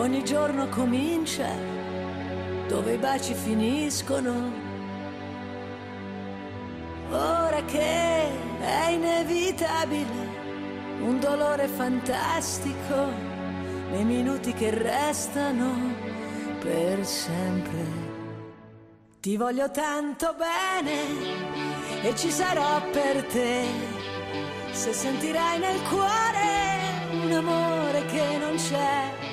ogni giorno comincia, dove i baci finiscono. Ora che è inevitabile, un dolore fantastico, nei minuti che restano per sempre. Ti voglio tanto bene e ci sarò per te, se sentirai nel cuore un amore che non c'è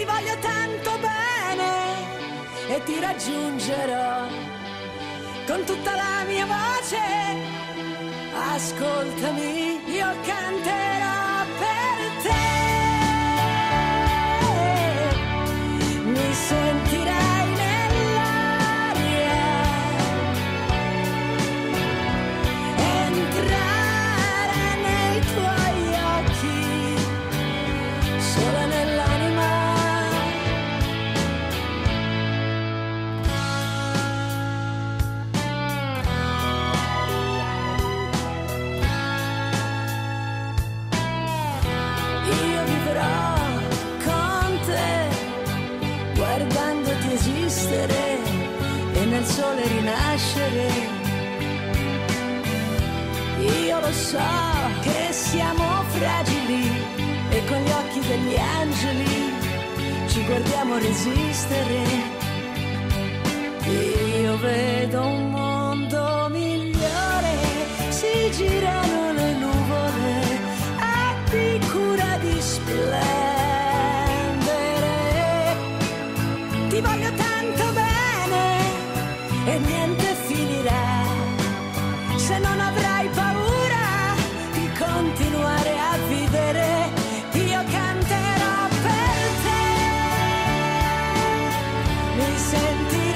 ti voglio tanto bene e ti raggiungerò con tutta la mia voce. Ascoltami, io canterò sole rinascere. Io lo so che siamo fragili e con gli occhi degli angeli ci guardiamo resistere. Io vedo un mondo migliore, si girano sentí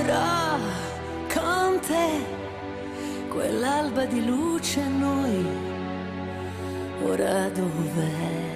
Non vedrò con te quell'alba di luce a noi, ora dov'è?